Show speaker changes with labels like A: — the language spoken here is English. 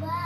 A: bye.